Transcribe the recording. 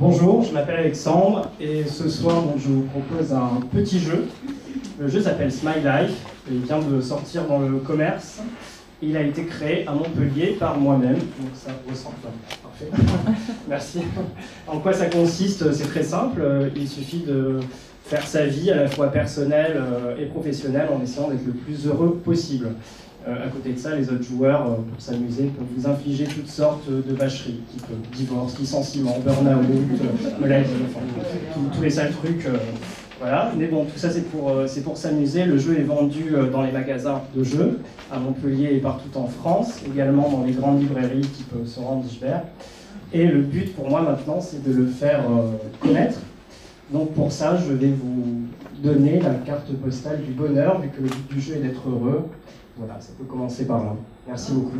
Bonjour, je m'appelle Alexandre et ce soir je vous propose un petit jeu. Le jeu s'appelle Smile Life et il vient de sortir dans le commerce. Il a été créé à Montpellier par moi-même, donc ça ressemble parfait. Merci. En quoi ça consiste? C'est très simple. Il suffit de faire sa vie à la fois personnelle euh, et professionnelle en essayant d'être le plus heureux possible. Euh, à côté de ça, les autres joueurs, euh, pour s'amuser, peuvent vous infliger toutes sortes de vacheries, type divorce, licenciement, burn-out, maladie, enfin, tous les sales trucs. Voilà, mais bon, tout ça c'est pour, pour s'amuser. Le jeu est vendu dans les magasins de jeux, à Montpellier et partout en France, également dans les grandes librairies type Soran, Dichbert. Et le but pour moi maintenant, c'est de le faire connaître donc pour ça, je vais vous donner la carte postale du bonheur, vu que le but du jeu est d'être heureux. Voilà, ça peut commencer par là. Merci beaucoup.